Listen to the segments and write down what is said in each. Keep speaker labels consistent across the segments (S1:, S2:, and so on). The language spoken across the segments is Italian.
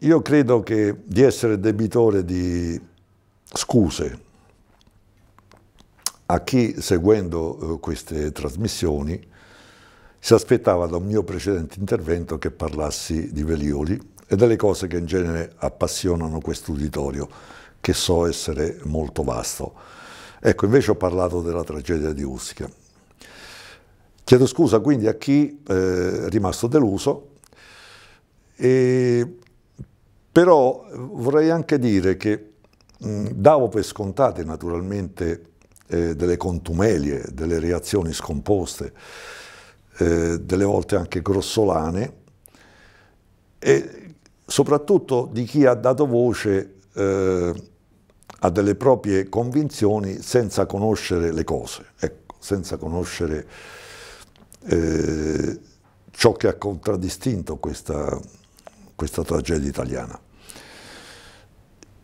S1: io credo che di essere debitore di scuse a chi seguendo eh, queste trasmissioni si aspettava da un mio precedente intervento che parlassi di Velioli e delle cose che in genere appassionano questo uditorio, che so essere molto vasto. Ecco, invece ho parlato della tragedia di Ustica. Chiedo scusa quindi a chi eh, è rimasto deluso, e, però vorrei anche dire che mh, davo per scontate naturalmente eh, delle contumelie, delle reazioni scomposte, eh, delle volte anche grossolane, e soprattutto di chi ha dato voce eh, a delle proprie convinzioni senza conoscere le cose, ecco, senza conoscere eh, ciò che ha contraddistinto questa, questa tragedia italiana.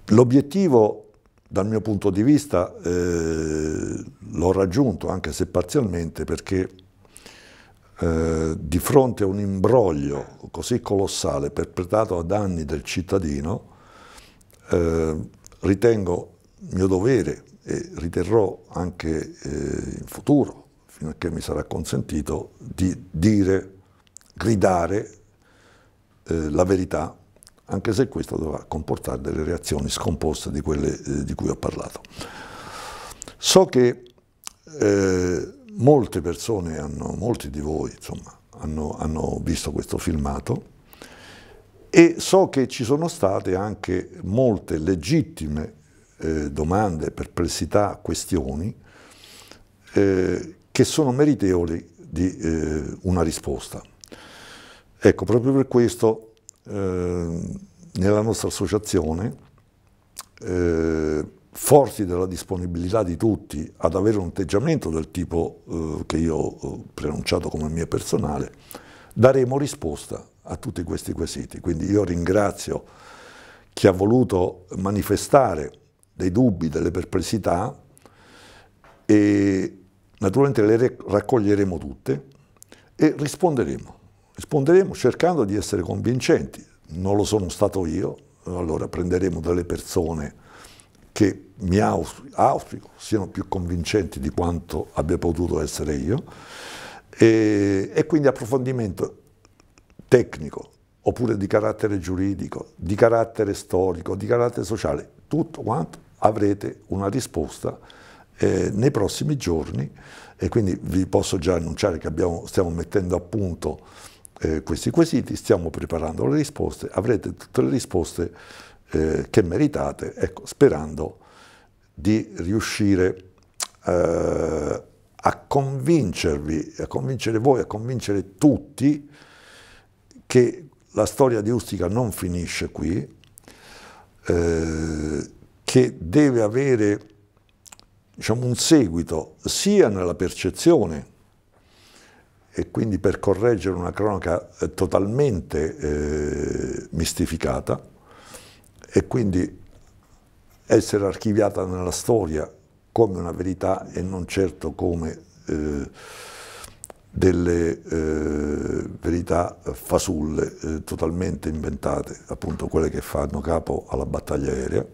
S1: L'obiettivo dal mio punto di vista eh, l'ho raggiunto, anche se parzialmente, perché eh, di fronte a un imbroglio così colossale perpetrato a danni del cittadino, eh, ritengo mio dovere e riterrò anche eh, in futuro, fino a che mi sarà consentito, di dire, gridare eh, la verità anche se questo dovrà comportare delle reazioni scomposte di quelle eh, di cui ho parlato. So che eh, molte persone, hanno, molti di voi insomma, hanno, hanno visto questo filmato e so che ci sono state anche molte legittime eh, domande, perplessità, questioni eh, che sono meritevoli di eh, una risposta. Ecco, proprio per questo nella nostra associazione, eh, forti della disponibilità di tutti ad avere un atteggiamento del tipo eh, che io ho preannunciato come mio personale, daremo risposta a tutti questi quesiti. Quindi io ringrazio chi ha voluto manifestare dei dubbi, delle perplessità e naturalmente le raccoglieremo tutte e risponderemo. Risponderemo cercando di essere convincenti. Non lo sono stato io, allora prenderemo delle persone che mi auspico siano più convincenti di quanto abbia potuto essere io. E, e quindi approfondimento tecnico oppure di carattere giuridico, di carattere storico, di carattere sociale, tutto quanto avrete una risposta eh, nei prossimi giorni. E quindi vi posso già annunciare che abbiamo, stiamo mettendo a punto eh, questi quesiti, stiamo preparando le risposte, avrete tutte le risposte eh, che meritate, ecco, sperando di riuscire eh, a convincervi, a convincere voi, a convincere tutti che la storia di Ustica non finisce qui, eh, che deve avere diciamo, un seguito sia nella percezione e quindi per correggere una cronaca eh, totalmente eh, mistificata e quindi essere archiviata nella storia come una verità e non certo come eh, delle eh, verità fasulle eh, totalmente inventate, appunto quelle che fanno capo alla battaglia aerea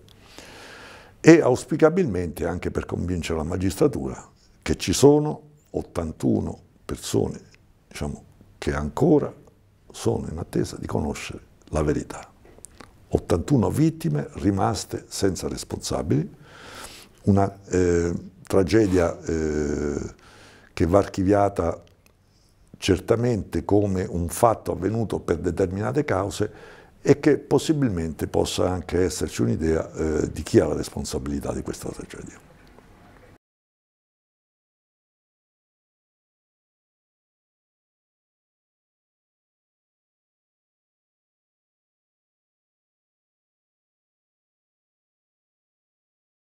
S1: e auspicabilmente anche per convincere la magistratura che ci sono 81 persone diciamo, che ancora sono in attesa di conoscere la verità. 81 vittime rimaste senza responsabili, una eh, tragedia eh, che va archiviata certamente come un fatto avvenuto per determinate cause e che possibilmente possa anche esserci un'idea eh, di chi ha la responsabilità di questa tragedia.